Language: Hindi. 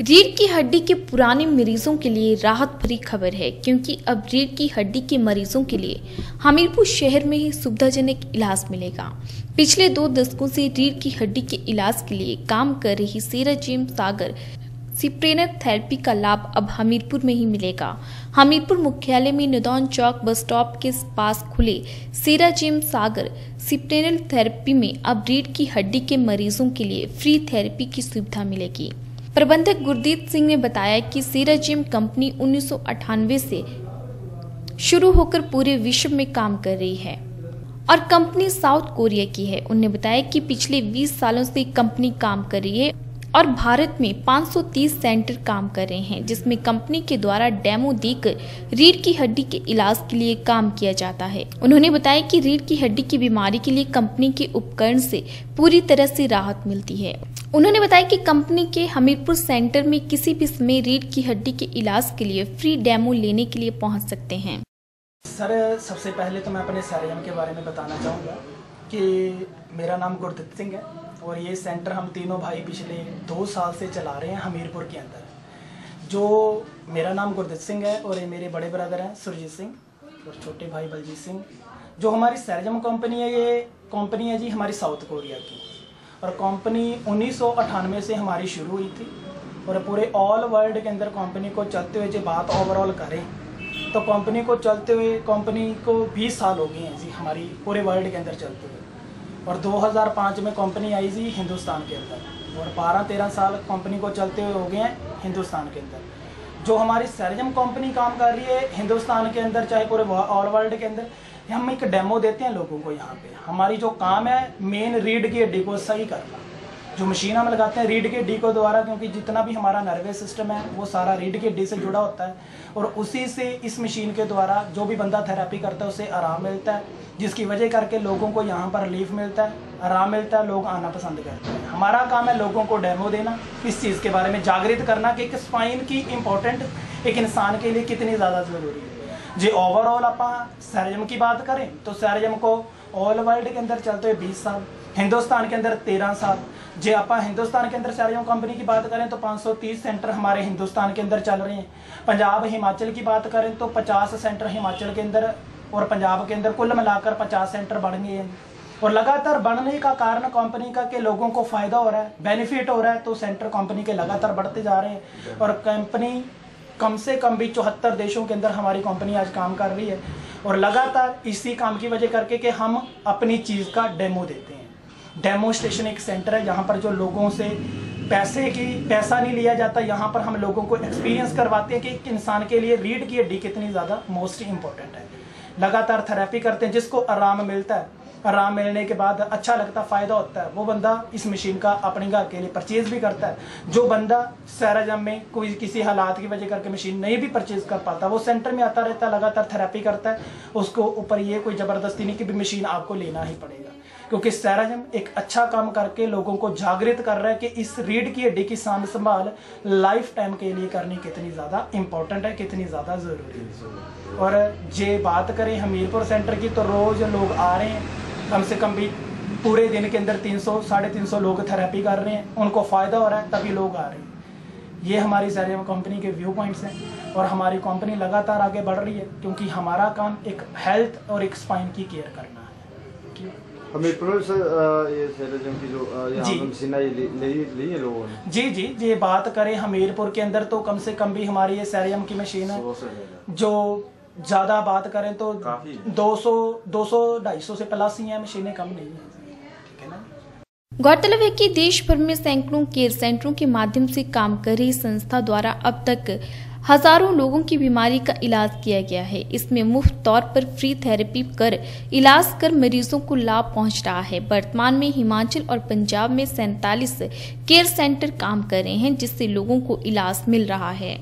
रीढ़ की हड्डी के पुराने मरीजों के लिए राहत भरी खबर है, क्योंकि अब रीढ़ की हड्डी के मरीजों के लिए हमीरपुर शहर में ही सुविधाजनक इलाज मिलेगा। पिछले दो दशकों से रीढ़ की हड्डी के इलाज के लिए काम कर रही सेरा जिम सागर सिप्रेनर थेरेपी का लाभ अब हमीरपुर में ही मिलेगा। हमीरपुर मुख्यालय में निदौन चौक बस स्टॉप के पास खुले सेरा जिम सागर सिप्रेनल थेरेपी में अब रीढ़ की हड्डी के मरीजों के लिए फ्री थेरेपी की सुविधा मिलेगी। प्रबंधक गुरदीप सिंह ने बताया कि सीरा जिम कंपनी उन्नीस से शुरू होकर पूरे विश्व में काम कर रही है और कंपनी साउथ कोरिया की है। उन्होंने बताया कि पिछले 20 सालों से कंपनी काम कर रही है और भारत में 530 सेंटर काम कर रहे हैं, जिसमें कंपनी के द्वारा डेमो देकर रीढ़ की हड्डी के इलाज के लिए काम किया जाता है। उन्होंने बताया कि रीढ़ की हड्डी की बीमारी के लिए कंपनी के उपकरण से पूरी तरह से राहत मिलती है। उन्होंने बताया कि कंपनी के हमीरपुर सेंटर में किसी भी समय रीढ़ की हड्डी के इलाज के लिए फ्री डेमो लेने के लिए पहुँच सकते हैं। सर, सबसे पहले तो मैं अपने के बारे में बताना चाहूँगा कि मेरा नाम गुरदत्त सिंह है। और ये सेंटर हम तीनों भाई पिछले दो साल से चला रहे हैं हमीरपुर के अंदर। जो मेरा नाम गुरदित सिंह है और ये मेरे बड़े ब्रदर हैं सुरजीत सिंह और छोटे भाई बलजीत सिंह। जो हमारी सैरजम कंपनी है, ये कंपनी है जी हमारी साउथ कोरिया की। और कंपनी उन्नीस सौ अट्ठानवे से हमारी शुरू हुई थी और पूरे ऑल वर्ल्ड के अंदर कंपनी को चलते हुए जो बात ओवरऑल करें तो कंपनी को चलते हुए कंपनी को 20 साल हो गए हैं जी हमारी पूरे वर्ल्ड के अंदर चलते हुए। और 2005 में कंपनी आई थी हिंदुस्तान के अंदर और 12-13 साल कंपनी को चलते हुए हो गए हैं हिंदुस्तान के अंदर। जो हमारी सैरजम कंपनी काम कर रही है हिंदुस्तान के अंदर, चाहे पूरे ऑल वर्ल्ड के अंदर, हम एक डेमो देते हैं लोगों को यहाँ पे। हमारी जो काम है मेन रीड की हड्डी को सही करना। जो मशीन हम लगाते हैं रीड के डी को द्वारा, क्योंकि जितना भी हमारा नर्वस सिस्टम है, वो सारा रीड के डी से जुड़ा होता है। और उसी से इस मशीन के द्वारा जो भी बंदा थेरेपी करता है, उसे आराम मिलता है, जिसकी वजह करके लोगों को यहाँ पर रिलीफ मिलता है, आराम मिलता है, लोग आना पसंद करते हैं। हमारा काम है लोगों को डेमो देना, इस चीज़ के बारे में जागृत करना कि एक स्पाइन की इम्पोर्टेंट एक इंसान के लिए कितनी ज़्यादा ज़रूरी है। जी ओवरऑल आप सैरजम की बात करें तो सैरजम को ऑल वर्ल्ड के अंदर चलते हुए बीस साल, हिंदुस्तान के अंदर तेरह साल। जे आप हिंदुस्तान के अंदर सैरजम कंपनी की बात करें तो 530 सेंटर हमारे हिंदुस्तान के अंदर चल रहे हैं। पंजाब, हिमाचल की बात करें तो 50 सेंटर हिमाचल के अंदर और पंजाब के अंदर कुल मिलाकर 50 सेंटर बढ़ गए हैं। और लगातार बढ़ने का कारण कंपनी का कि लोगों को फ़ायदा हो रहा है बेनिफिट हो रहा है तो सेंटर कंपनी के लगातार बढ़ते जा रहे हैं। और कंपनी कम से कम भी चौहत्तर देशों के अंदर हमारी कंपनी आज काम कर रही है। और लगातार इसी काम की वजह करके कि हम अपनी चीज़ का डेमो देते हैं। डेमोस्ट्रेशन एक सेंटर है, जहाँ पर जो लोगों से पैसे की, पैसा नहीं लिया जाता, यहाँ पर हम लोगों को एक्सपीरियंस करवाते हैं कि एक इंसान के लिए रीढ़ की हड्डी कितनी ज़्यादा मोस्ट इंपॉर्टेंट है। लगातार थेरेपी करते हैं, जिसको आराम मिलता है। आराम मिलने के बाद अच्छा लगता, फ़ायदा होता है। वो बंदा इस मशीन का अपने घर के लिए परचेज भी करता है। जो बंदा सैराजम में कोई किसी हालात की वजह करके मशीन नहीं भी परचेज कर पाता, वो सेंटर में आता रहता है, लगातार थेरेपी करता है। उसको ऊपर ये कोई ज़बरदस्ती नहीं कि भी मशीन आपको लेना ही पड़ेगा। क्योंकि सैराजम एक अच्छा काम करके लोगों को जागृत कर रहा है कि इस रीढ़ की हड्डी की सांस संभाल लाइफ टाइम के लिए करनी कितनी ज़्यादा इंपॉर्टेंट है, कितनी ज़्यादा ज़रूरी है। और जे बात करें हमीरपुर सेंटर की तो रोज़ लोग आ रहे हैं। कम से कम भी पूरे दिन के अंदर तीन सौ साढ़े तीन सौ लोग थेरेपी कर रहे हैं। उनको फ़ायदा हो रहा है तभी लोग आ रहे हैं। ये हमारी सैरियम कंपनी के व्यू पॉइंट्स हैं और हमारी कंपनी लगातार आगे बढ़ रही है क्योंकि हमारा काम एक हेल्थ और एक स्पाइन की केयर करना है। हमीरपुर से ये की जो जी। मशीन ले ली लोगों ने? जी जी ये बात करें हमीरपुर के अंदर तो कम से कम भी हमारी ये सैरियम की मशीन है। जो ज़्यादा बात करें तो 200 200 250 से प्लस ही है मशीनें कम नहीं है। गौरतलब है कि देश भर में सैकड़ों केयर सेंटरों के माध्यम से काम कर रही संस्था द्वारा अब तक हज़ारों लोगों की बीमारी का इलाज किया गया है। इसमें मुफ़्त तौर पर फ्री थेरेपी कर इलाज कर मरीजों को लाभ पहुँच रहा है। वर्तमान में हिमाचल और पंजाब में सैतालीस केयर सेंटर काम कर रहे हैं जिससे लोगों को इलाज मिल रहा है।